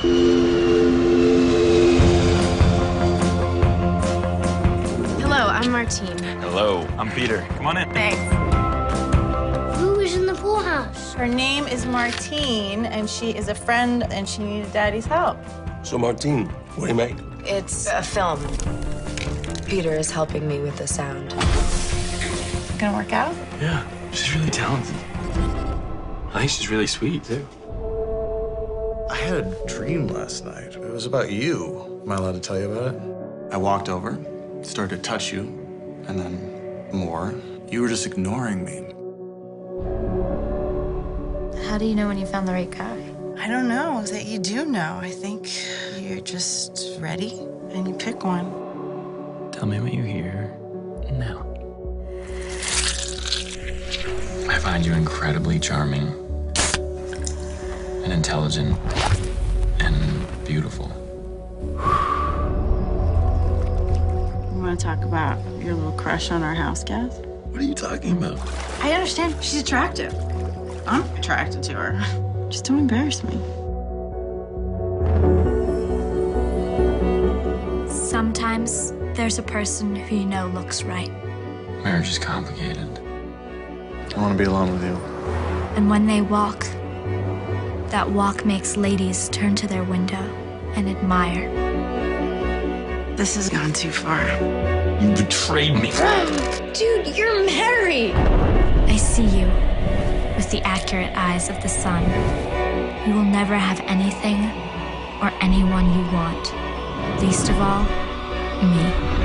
Hello, I'm Martine. Hello, I'm Peter. Come on in. Thanks. Who is in the pool house? Her name is Martine, and she is a friend, and she needed Daddy's help. So, Martine, what do you make? It's a film. Peter is helping me with the sound. Gonna work out? Yeah, she's really talented. I think she's really sweet, too. I had a dream last night. It was about you. Am I allowed to tell you about it? I walked over, started to touch you, and then more. You were just ignoring me. How do you know when you found the right guy? I don't know that you do know. I think you're just ready and you pick one. Tell me what you hear now. I find you incredibly charming and intelligent and beautiful. You want to talk about your little crush on our house guest? What are you talking about? I understand she's attractive. I'm attracted to her. Just don't embarrass me. Sometimes there's a person who you know looks right. Marriage is complicated. I want to be alone with you. And when they walk, that walk makes ladies turn to their window and admire. This has gone too far. You betrayed me. Dude, you're married. I see you with the accurate eyes of the sun. You will never have anything or anyone you want. Least of all, me.